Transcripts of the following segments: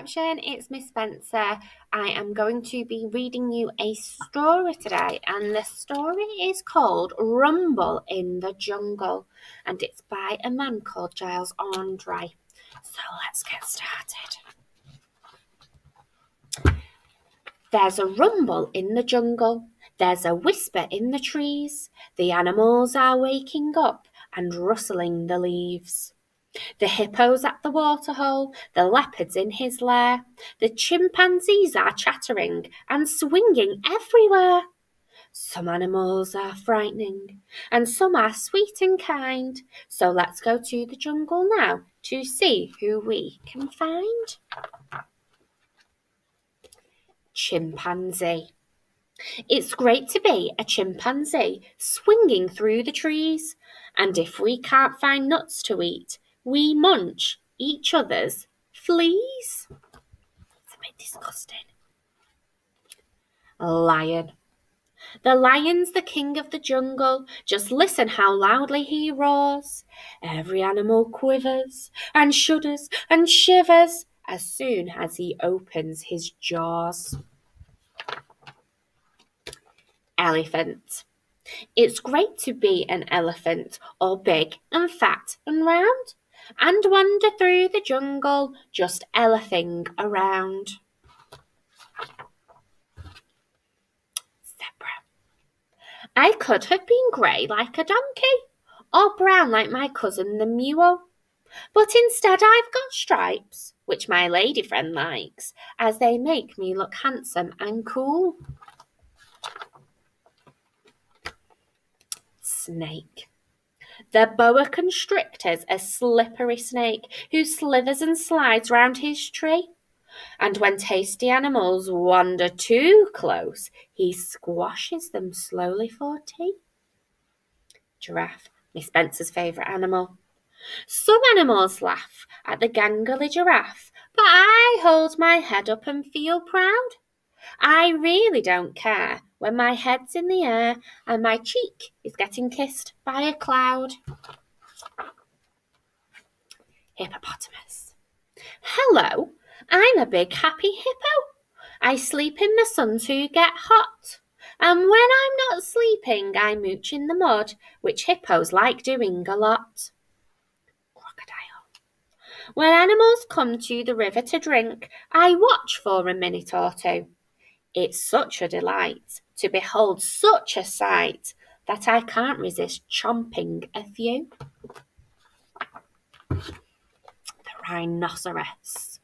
It's Miss Spencer. I am going to be reading you a story today, and the story is called Rumble in the Jungle, and it's by a man called Giles Andreae. So let's get started. There's a rumble in the jungle. There's a whisper in the trees. The animals are waking up and rustling the leaves. The hippos at the waterhole, the leopards in his lair, the chimpanzees are chattering and swinging everywhere. Some animals are frightening and some are sweet and kind. So let's go to the jungle now to see who we can find. Chimpanzee. It's great to be a chimpanzee swinging through the trees. And if we can't find nuts to eat, we munch each other's fleas. It's a bit disgusting. Lion. The lion's the king of the jungle. Just listen how loudly he roars. Every animal quivers and shudders and shivers as soon as he opens his jaws elephant. It's great to be an elephant, all big and fat and round, and wander through the jungle just elephing around. Zebra. I could have been grey like a donkey, or brown like my cousin the mule, but instead I've got stripes, which my lady friend likes, as they make me look handsome and cool. snake. The boa constrictor's a slippery snake who slithers and slides round his tree. And when tasty animals wander too close, he squashes them slowly for tea. Giraffe, Miss Spencer's favourite animal. Some animals laugh at the gangly giraffe, but I hold my head up and feel proud. I really don't care when my head's in the air and my cheek is getting kissed by a cloud. Hippopotamus. Hello, I'm a big happy hippo. I sleep in the sun to get hot. And when I'm not sleeping, I mooch in the mud, which hippos like doing a lot. Crocodile. When animals come to the river to drink, I watch for a minute or two. It's such a delight to behold such a sight that I can't resist chomping a few. The rhinoceros.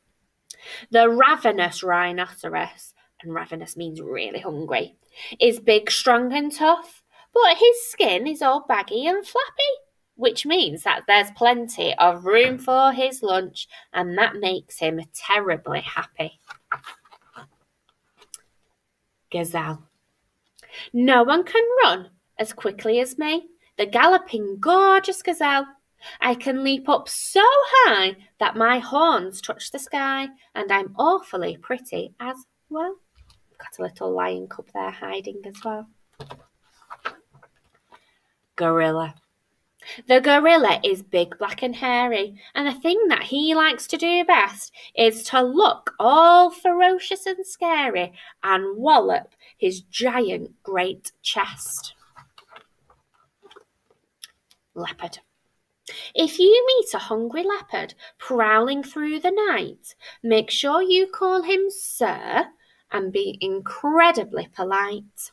The ravenous rhinoceros, and ravenous means really hungry, is big, strong, and tough, but his skin is all baggy and flappy, which means that there's plenty of room for his lunch, and that makes him terribly happy gazelle. No one can run as quickly as me, the galloping, gorgeous gazelle. I can leap up so high that my horns touch the sky, and I'm awfully pretty as well. Got a little lion cub there hiding as well. Gorilla. The gorilla is big, black, and hairy, and the thing that he likes to do best is to look all ferocious and scary and wallop his giant great chest. Leopard. If you meet a hungry leopard prowling through the night, make sure you call him sir and be incredibly polite.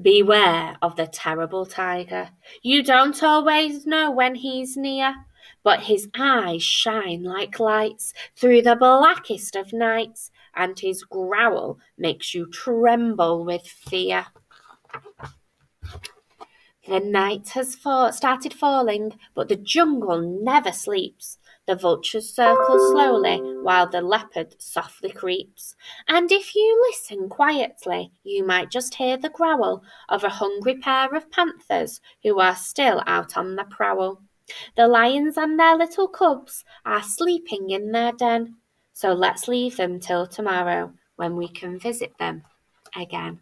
Beware of the terrible tiger. You don't always know when he's near, but his eyes shine like lights through the blackest of nights, and his growl makes you tremble with fear. The night has fa- started falling, but the jungle never sleeps. The vultures circle slowly while the leopard softly creeps. And if you listen quietly, you might just hear the growl of a hungry pair of panthers who are still out on the prowl. The lions and their little cubs are sleeping in their den. So let's leave them till tomorrow when we can visit them again.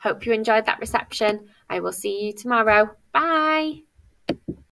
Hope you enjoyed that reception. I will see you tomorrow. Bye.